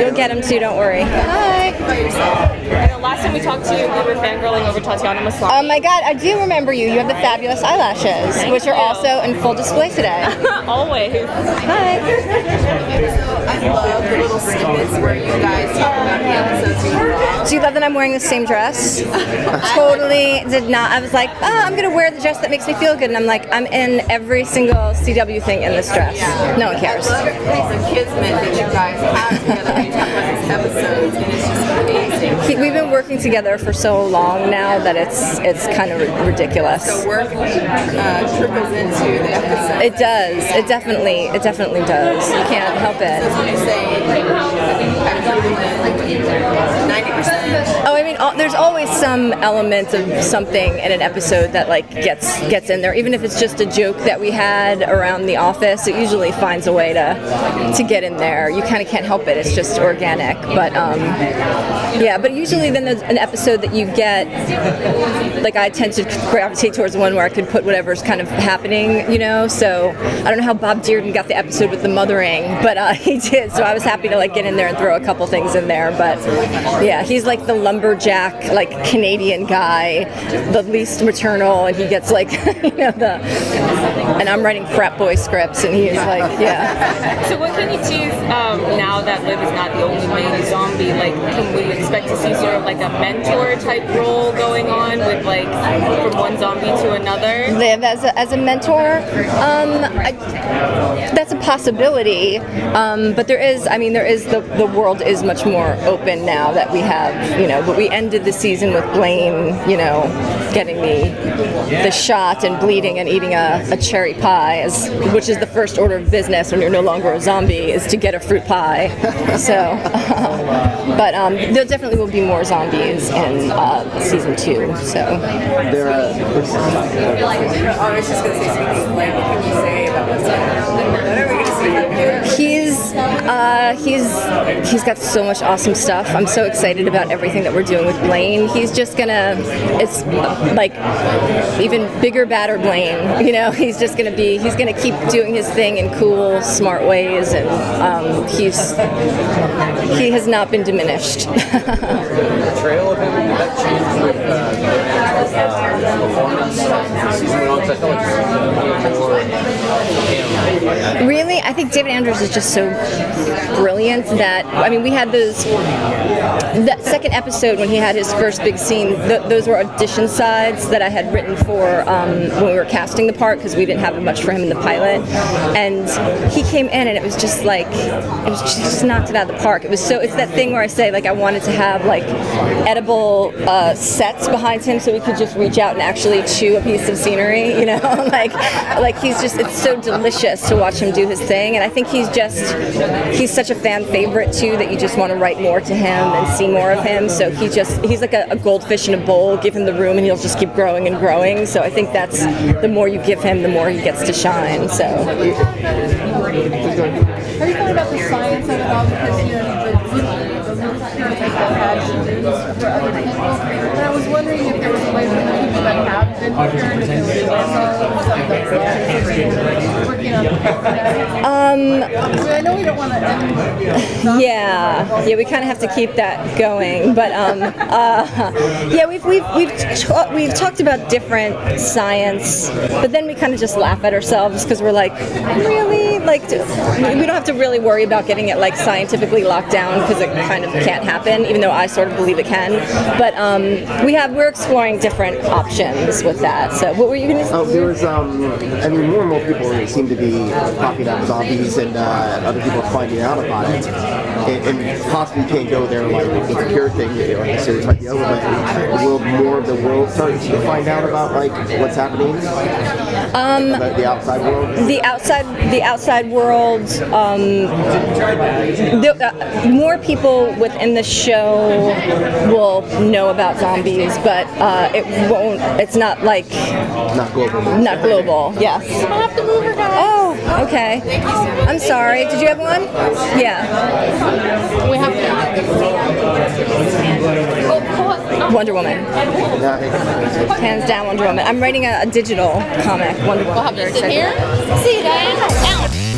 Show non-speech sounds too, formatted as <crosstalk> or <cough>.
You'll get them too. Don't worry. Hi. I last time we talked to you, we were fangirling over Tatiana Maslany. Oh my God, I do remember you. You have the fabulous eyelashes, Thank which are also in full display today. <laughs> Always. Hi. I love the little snippets where you guys talk about the episodes you love. Do you love that I'm wearing the same dress? <laughs> totally did not. I was like, oh, I'm gonna wear the dress that makes me feel good, and I'm like, I'm in every single CW thing in this dress. No one cares. I love the kismet that you guys have together when you talk about these episodes, and it's just amazing. He- We've been working together for so long now that it's it's kind of ridiculous. The work uh, trickles into the episode. It does. It definitely. It definitely does. You can't help it. when say, I'm ninety percent. Oh, I mean, all, there's always some element of something in an episode that like gets gets in there, even if it's just a joke that we had around the office. It usually finds a way to to get in there. You kind of can't help it. It's just organic. But um, yeah, but usually then there's an episode that you get. Like I tend to gravitate towards one where I could put whatever's kind of happening, you know. So I don't know how Bob Dearden got the episode with the mothering, but uh, <laughs> he did. So I was happy to like get in there and throw a couple things in there. But yeah, he's like the lumberjack, like Canadian guy, the least maternal, and he gets like <laughs> you know the. And I'm writing frat boy scripts, and he's like, yeah. So what can you tease um, now that Liv is not the only main zombie? Like, can we expect to see sort of like a mentor type role going on with like from one zombie to another? Liv as a, as a mentor. Um, I, that's a possibility, um, but there is. I mean, there is the the world is much more open now that we have. You know, but we ended the season with Blaine. You know, getting the the shot and bleeding and eating a, a cherry pie, as, which is the first order of business when you're no longer a zombie, is to get a fruit pie. So, <laughs> but um, there definitely will be more zombies in uh, season two. So. There are. I was just gonna say speaking of Blaine, what can you say about what's uh, he's he's got so much awesome stuff. I'm so excited about everything that we're doing with Blaine. He's just gonna it's like even bigger, badder Blaine. You know, <laughs> he's just gonna be he's gonna keep doing his thing in cool, smart ways, and um, he's he has not been diminished. <laughs> trail of him that change with uh, uh, performance. Really, I think David Anders is just so brilliant that I mean, we had those that second episode when he had his first big scene. Th- those were audition sides that I had written for um, when we were casting the part because we didn't have much for him in the pilot, and he came in and it was just like it was just knocked it out of the park. It was so it's that thing where I say like I wanted to have like edible uh, sets behind him so we could just reach out and actually chew a piece of scenery, you know, <laughs> like like he's just it's so delicious to watch him do his thing, and I think he's just he's such a fan favorite too that you just want to write more to him and see more of him. So he just he's like a, a goldfish in a bowl. Give him the room, and he'll just keep growing and growing. So I think that's the more you give him, the more he gets to shine. So. Have you thought about the science of it all? Because, you know, the, the students for other people. And I was wondering if there was a way for the people that have been cured, if there was also something that's working on that. Um, I know we don't want to <laughs> Yeah, yeah, we kind of have to keep that going. But um, uh, yeah, we've we've we've ta- we've talked about different science, but then we kind of just laugh at ourselves because we're like, really, like we don't have to really worry about getting it like scientifically locked down because it kind of can't happen. Even though I sort of believe it can, but um, we have we're exploring different options with that. So what were you going to say? Oh, there was, um, I mean, more and more people seem to be popping up zombies and uh, other people finding out about it. And, and possibly can't go there like with the cure thing, you know, like a series like the other, but will more of the world start to find out about like what's happening? Um, the, the outside world? the outside the outside world um, the, uh, more people within the show will know about zombies but uh, it won't it's not like Not global. not global yes. Oh okay. I'm sorry. Did you have one? Yeah. We have wonder woman. Hands down wonder woman. I'm writing a, a digital comic. Wonder woman. To sit here. See, Diane.